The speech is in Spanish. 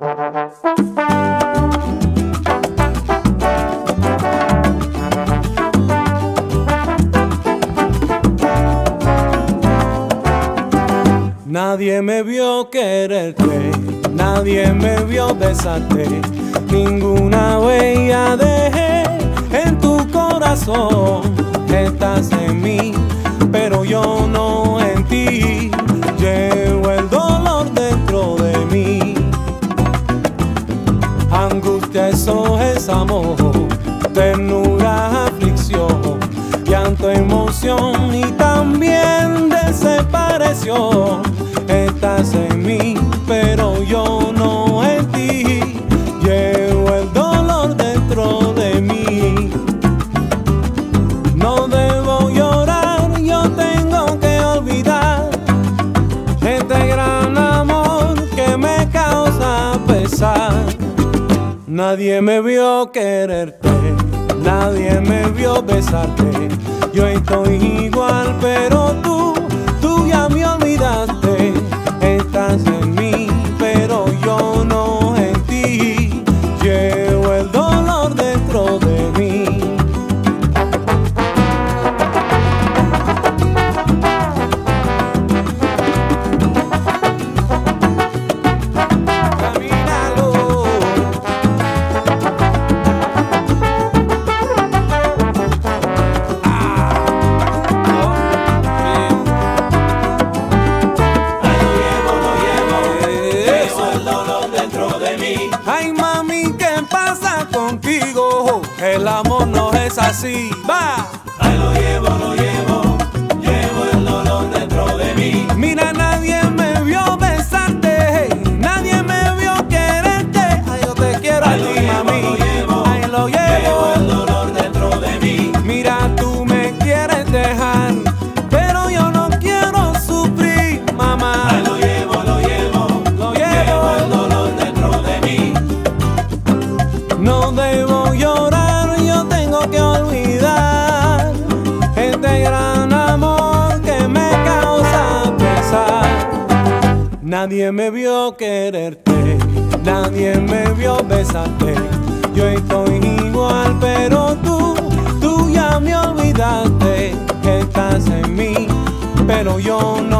Nadie me vio quererte, nadie me vio besarte, ninguna huella dejé en tu corazón. Y también desaparición. Estás en mí, pero yo no en ti. Llevo el dolor dentro de mí. No debo llorar, yo tengo que olvidar este gran amor que me causa pesar. Nadie me vio quererte, nadie me vio besarte. Yo estoy igual, pero tú, contigo? El amor no es así. Va. Ay, lo llevo, lo. Llevo Nadie me vio quererte, nadie me vio besarte. Yo estoy igual, pero tú, tú ya me olvidaste. Estás en mí, pero yo no